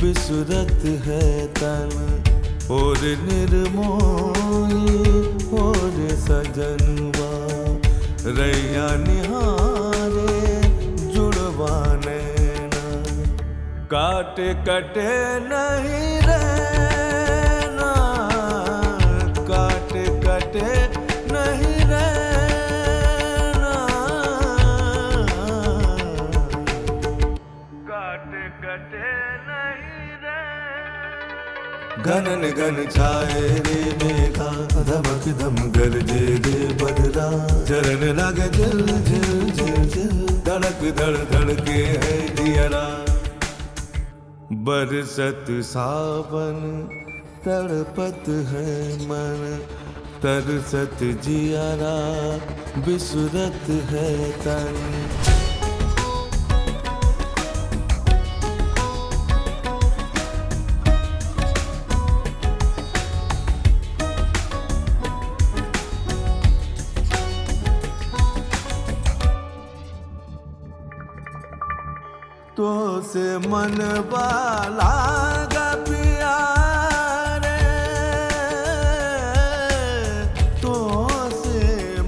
बिसरत है तन और निर्मोही और सजनवा। रैया निहारे जुड़वाने काट कटे नहीं रहना रहना गन छाए रे मेघा, धमक धम गरजे रे बदरा चरण लागे जल जल जल जल धड़क धड़ धड़के है दियरा बरसत सावन, तड़पत है मन, तरसत जियारा, बिसरत है तन। तो से मन वाला पिया रे तो से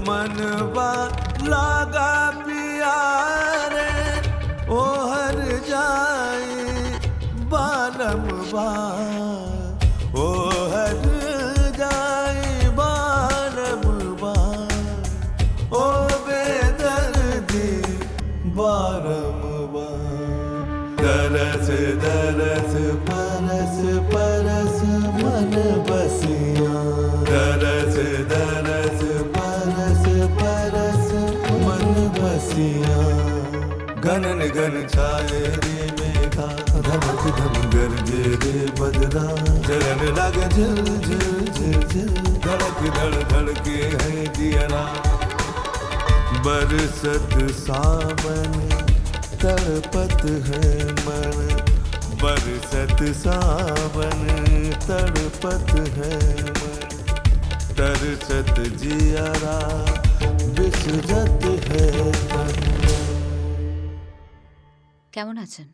मन वाला पिया रे ओ हर जाए बालम बार। बार दरस परस परस, मन बसिया। दरस दरस परस परस, मन बसिया। घनन घन छाए रे मेघा धमक, धम गरजे रे बदरा चरण लग जल जल जल जल धड़क, धड़, धड़के है दियरा बरसत सावन तड़पत है मन बरसत सावन तड़पत है मन तरसत जियारा बिसरत है तन কেমন আছেন